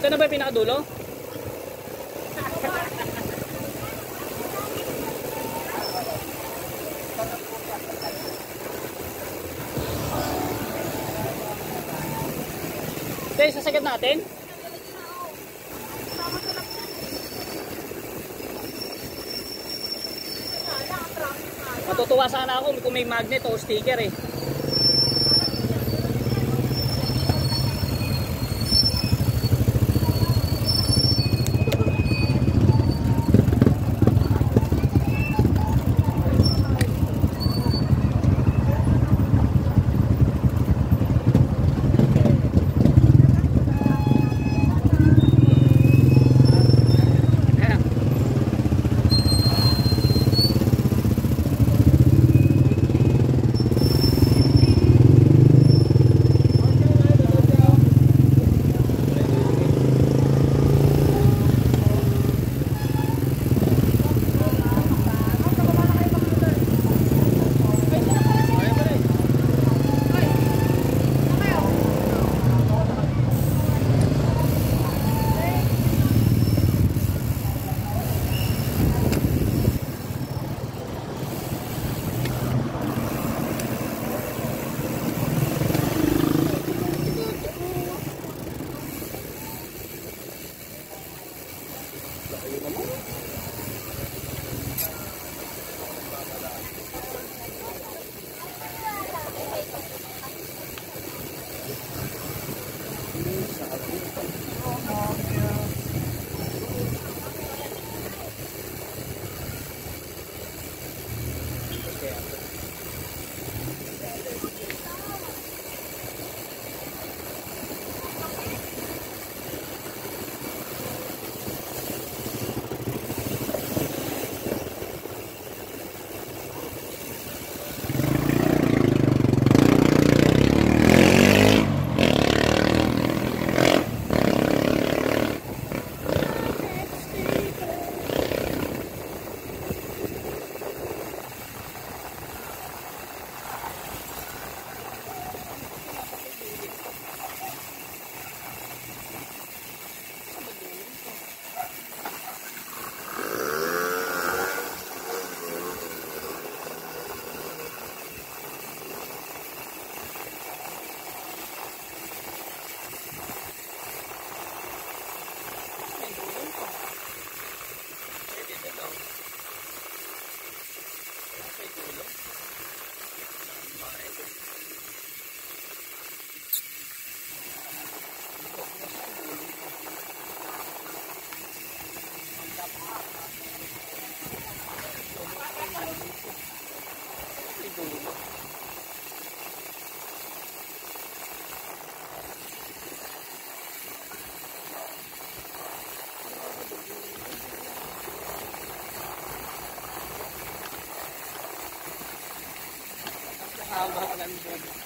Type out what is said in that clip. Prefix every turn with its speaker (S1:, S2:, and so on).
S1: Ito na ba yung pinakadulo? Ito yung sasagad natin? Matutuwa sana ako kung may magnet o sticker eh. الله أعلم